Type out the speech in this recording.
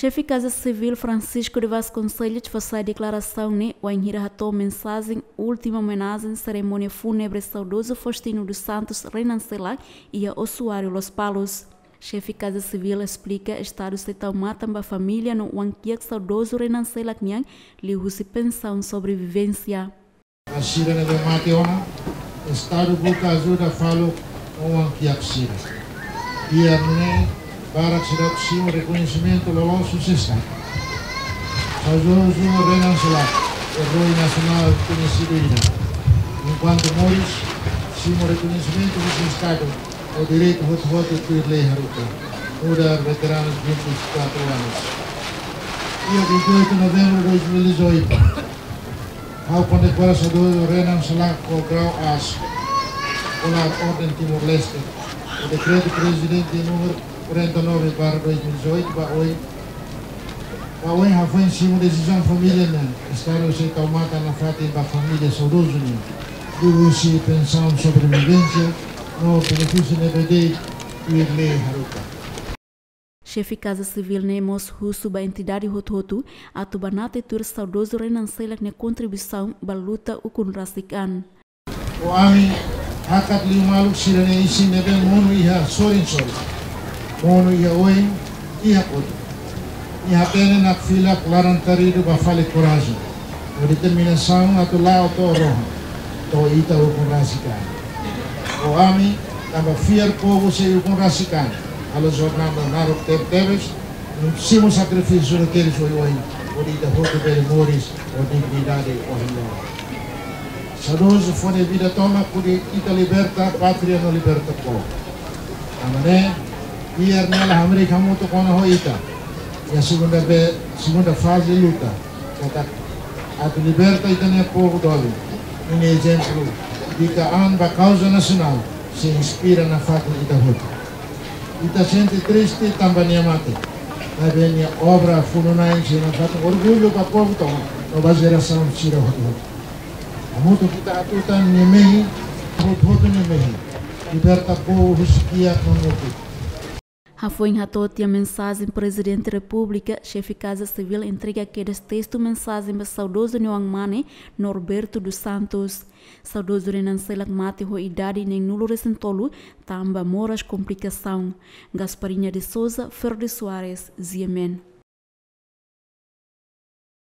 Chefe Casa Civil Francisco de Vasconcelos faz a declaração né, o enhiratou mensagem última homenagem cerimônia fúnebre saudoso Faustino dos Santos Renancelac e a Ossuário Los Palos. Chefe Casa Civil explica estado matam a família no Wankiak saudoso Renancelac Nhang, lhe usa pensão sobrevivência. A sirene de Mateona, estado buka ajuda falo o Wankiak sira. E a para possível o reconhecimento do nosso sistema. Saudoso Renan herói nacional conhecido ainda. Enquanto Mores, sim o reconhecimento do Estado, o direito de voto de lei Haruka, mudar veteranos de 24 anos. Dia 28 de novembro de 2018, ao condecorar Saudoso Renan Solak com grau AS, pela Ordem Timor-Leste, o decreto presidente número 49 para 2018, para hoje, para hoje já foi em cima decisão família, né? Estado se tomada na frente da família saudoso, né? Deve-se pensão sobrevivência, no benefício de BD e lei Haruka. Chefe Casa Civil Nemos Russo da entidade Hototo, a tubanate tur saudoso renancelak na contribuição para luta o kunrasikan. O ami hakat limaluk sirene isi nebe monu iha sorin sorin. Mono ia oi ia koto. Ia pene na fila klaran tarido ba fale coragem. O determinação atu lao to roha. To ita o kunrasikan. O ami tamba fiar povo se o kunrasikan. Alo jornada narok ter teves. Simo sacrifício daqueles foi oi. O ita hoto bele moris. O dignidade o hiló. Sadoso fone vida toma, porque ita liberta, pátria não liberta povo. Biar nela hamri kamu tu kono hoita ya segunda be segunda fase luta. Kata atu liberta itania povo dole ini exemplo di kaan ba causa nacional. Se inspira na fato ita hota ita sente triste tambah niamate Tapi ini obra fununai sina fato orgulho ka povo toma nova geração tira hota Amuto kita atutan nyemehi hot hot nyemehi liberta povo husikia mamutu Rafoin Ratot a mensagem Presidente da República, chefe Casa Civil, entrega aqueles texto mensagem para saudoso Mane, Norberto dos Santos. Saudoso Renancelak mate ho idade nem nulo recentolo, tamba moras complicação. Gasparinha de Souza, Ferdi Soares, Ziemen.